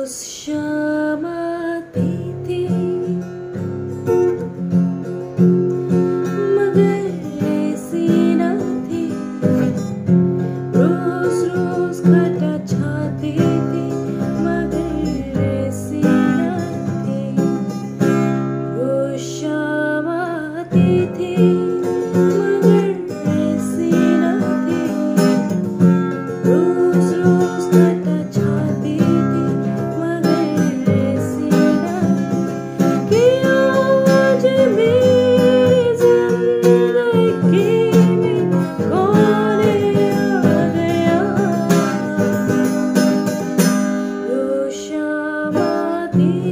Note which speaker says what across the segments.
Speaker 1: dos.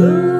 Speaker 1: Ooh.